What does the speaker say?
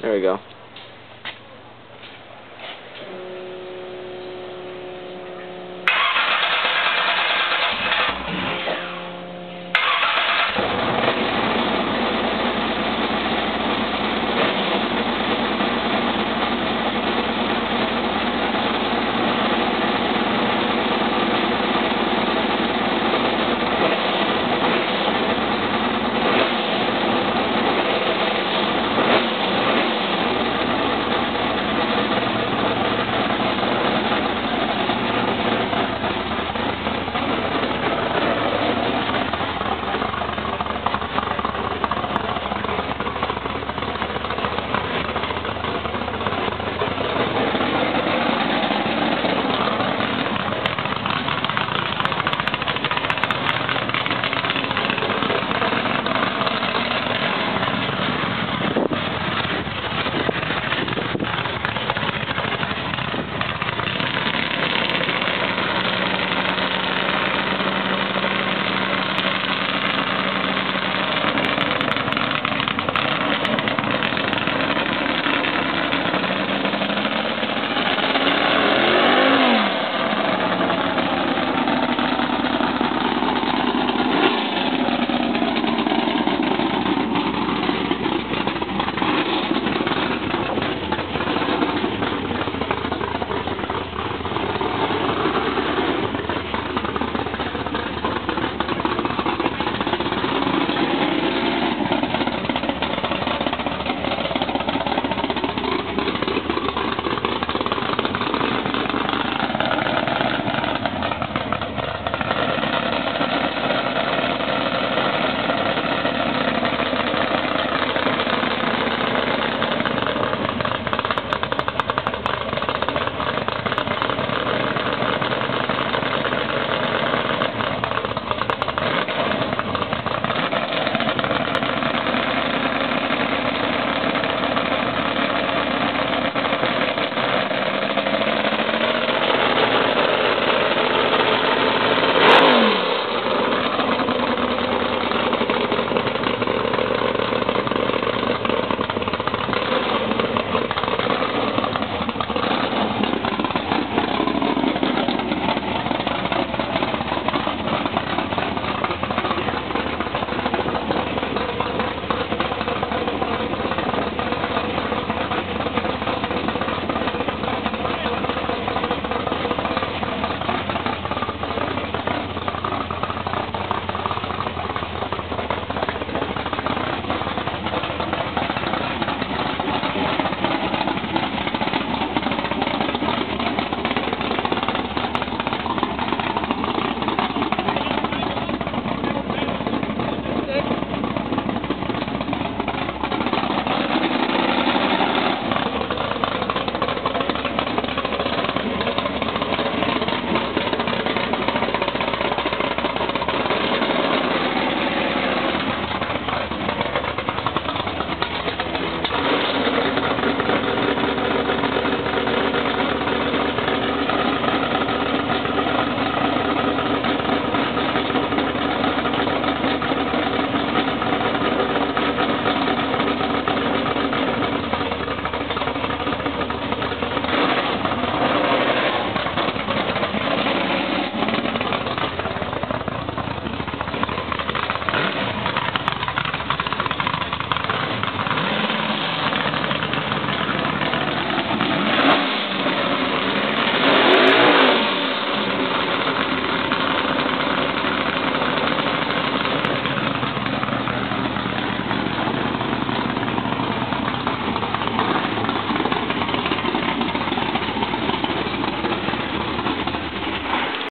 There we go.